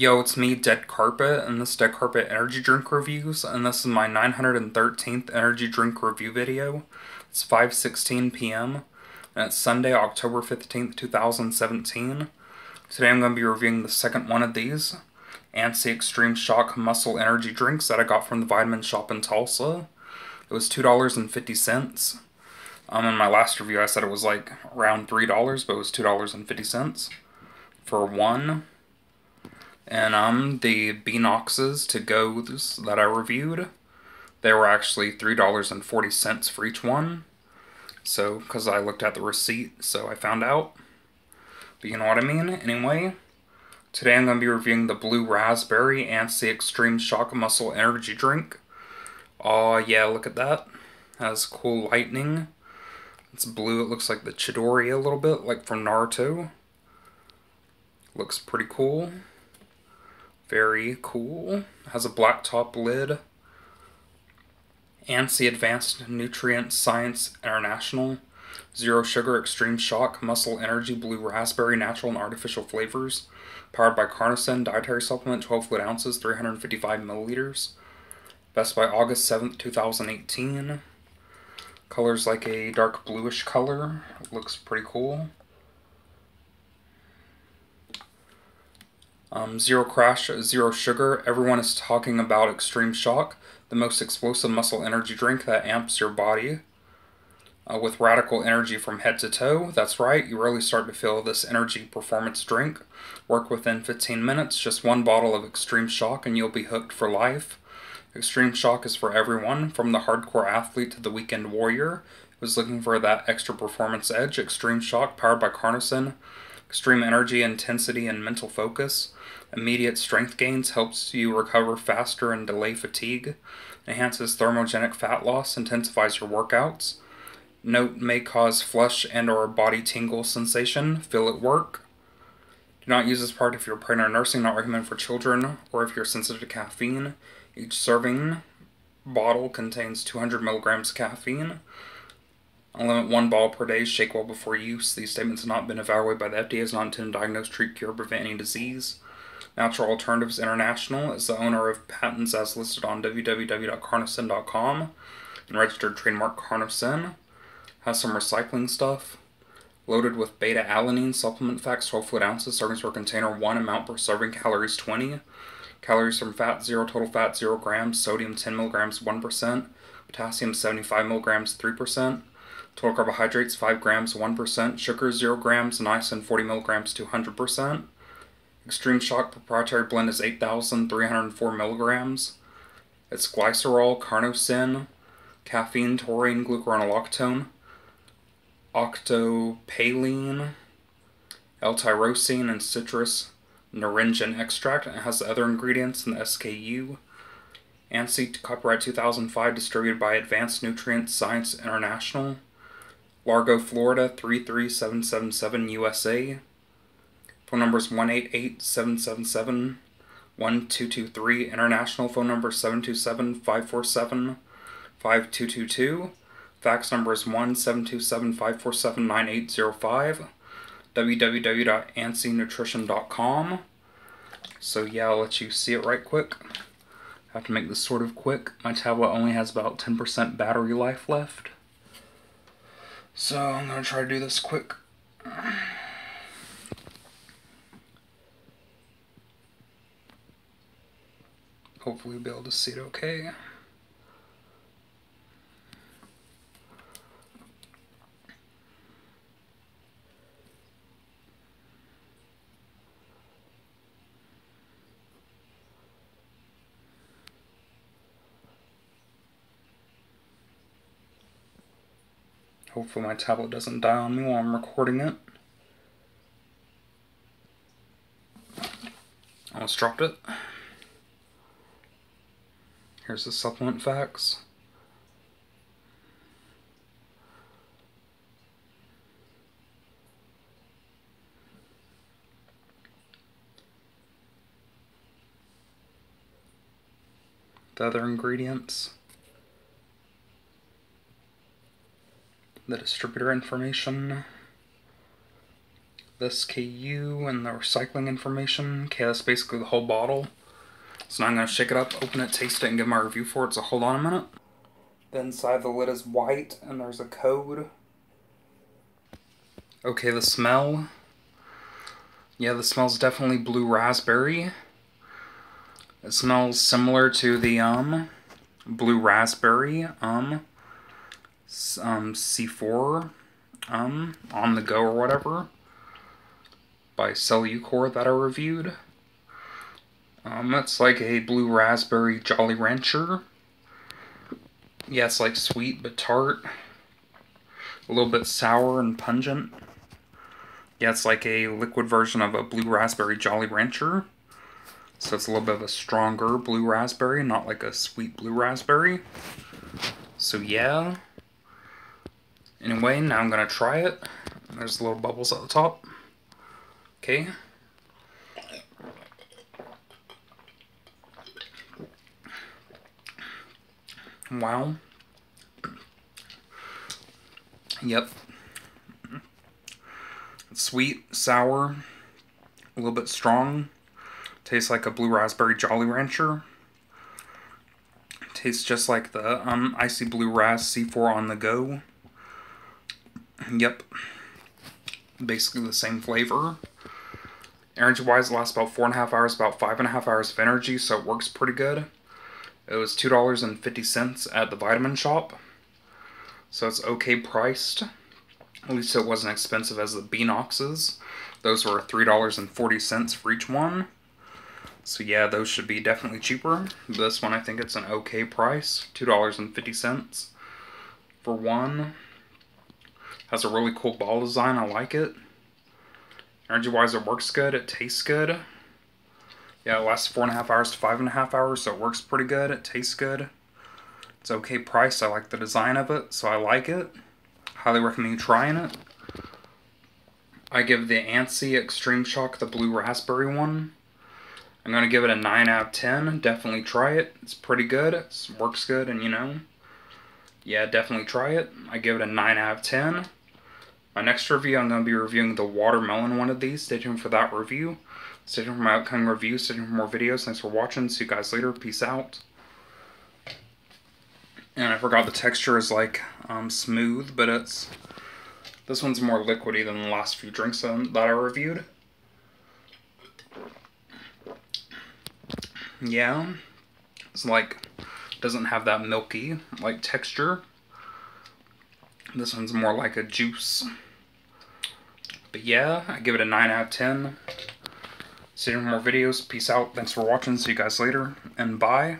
Yo, it's me, Dead Carpet, and this is Dead Carpet Energy Drink Reviews, and this is my 913th energy drink review video. It's 5.16 p.m., and it's Sunday, October 15th, 2017. Today I'm going to be reviewing the second one of these, Ansi Extreme Shock Muscle Energy Drinks that I got from the Vitamin Shoppe in Tulsa. It was $2.50. Um, in my last review I said it was like around $3, but it was $2.50 for one. And um, the Beanoxes to goes that I reviewed, they were actually $3.40 for each one. So, because I looked at the receipt, so I found out. But you know what I mean? Anyway, today I'm going to be reviewing the Blue Raspberry Ansi Extreme Shock Muscle Energy Drink. Oh yeah, look at that. Has cool lightning. It's blue, it looks like the Chidori a little bit, like from Naruto. Looks pretty cool. Very cool. Has a black top lid. ANSI Advanced Nutrient Science International. Zero Sugar Extreme Shock Muscle Energy Blue Raspberry Natural and Artificial Flavors. Powered by CarnoSyn Dietary Supplement 12 fluid ounces 355 milliliters. Best by August 7th, 2018. Color's like a dark bluish color. Looks pretty cool. Um, zero crash, zero sugar. Everyone is talking about Extreme Shock, the most explosive muscle energy drink that amps your body. Uh, with radical energy from head to toe. That's right, you really start to feel this energy performance drink. Work within 15 minutes, just one bottle of Extreme Shock, and you'll be hooked for life. Extreme Shock is for everyone, from the hardcore athlete to the weekend warrior who's looking for that extra performance edge. Extreme Shock, powered by CarnoSyn. Extreme energy, intensity, and mental focus. Immediate strength gains helps you recover faster and delay fatigue. Enhances thermogenic fat loss, intensifies your workouts. Note may cause flush and or body tingle sensation. Feel it work. Do not use this product if you're pregnant or nursing, not recommended for children, or if you're sensitive to caffeine. Each serving bottle contains 200 milligrams caffeine. Limit one ball per day. Shake well before use. These statements have not been evaluated by the FDA as not intended to diagnose, treat, cure, prevent any disease. Natural Alternatives International is the owner of patents as listed on www.carnosyn.com and registered trademark CarnoSyn. Has some recycling stuff. Loaded with beta alanine supplement facts, 12 fluid ounces, servings per container, 1 amount per serving, calories 20. Calories from fat, 0, total fat, 0 grams, sodium 10 milligrams, 1%, potassium 75 milligrams, 3%. Total carbohydrates 5 grams, 1%. Sugar 0 grams. Niacin 40 milligrams, 200%. Extreme Shock proprietary blend is 8,304 milligrams. It's glycerol, carnosine, caffeine, taurine, glucuronolactone, octopamine, L-tyrosine, and citrus naringin extract. It has the other ingredients in the SKU. ANSI copyright 2005 distributed by Advanced Nutrient Science International. Largo, Florida 33777 USA. Phone number is 188 777 1223. International phone number 727 547 5222. Fax number is 1 727 547 9805. www.ansinutrition.com. So, yeah, I'll let you see it right quick. I have to make this sort of quick. My tablet only has about 10% battery life left. So I'm going to try to do this quick. Hopefully you'll be able to see it okay. Hopefully my tablet doesn't die on me while I'm recording it. Almost dropped it. Here's the supplement facts. The other ingredients. The distributor information, this KU and the recycling information. Okay, that's basically the whole bottle. So now I'm going to shake it up, open it, taste it, and give my review for it. So hold on a minute. The inside of the lid is white, and there's a code. Okay, the smell. Yeah, the smell's definitely blue raspberry. It smells similar to the um blue raspberry um um C4 um on the go or whatever by Cellucor that I reviewed. Um, it's like a blue raspberry Jolly Rancher. Yeah, it's like sweet but tart. A little bit sour and pungent. Yeah, it's like a liquid version of a blue raspberry Jolly Rancher. So it's a little bit of a stronger blue raspberry, not like a sweet blue raspberry. So yeah. Anyway, now I'm going to try it. There's little bubbles at the top. Okay. Wow. Yep. sweet, sour, a little bit strong. Tastes like a blue raspberry Jolly Rancher. Tastes just like the um, Icy Blue Razz C4 on the go. Yep. Basically the same flavor. Energy wise, it lasts about four and a half hours, about five and a half hours of energy, so it works pretty good. It was $2.50 at the Vitamin Shoppe. So it's okay priced. At least it wasn't expensive as the Beanoxes. Those were $3.40 for each one. So yeah, those should be definitely cheaper. This one, I think it's an okay price. $2.50 for one. Has a really cool ball design. I like it. Energy-wise, it works good. It tastes good. Yeah, it lasts four and a half hours to five and a half hours, so it works pretty good. It tastes good. It's okay price. I like the design of it, so I like it. Highly recommend trying it. I give the ANSI Extreme Shock the blue raspberry one I'm going to give it a 9 out of 10. Definitely try it. It's pretty good. It works good, and you know, yeah, definitely try it. I give it a 9 out of 10. My next review, I'm going to be reviewing the watermelon one of these. Stay tuned for that review. Stay tuned for my upcoming review. Stay tuned for more videos. Thanks for watching. See you guys later. Peace out. And I forgot the texture is like um, smooth, but it's... This one's more liquidy than the last few drinks that I reviewed. yeah, it's like, doesn't have that milky, like, texture. This one's more like a juice. But yeah, I give it a 9 out of 10. See you in more videos. Peace out. Thanks for watching. See you guys later. And bye.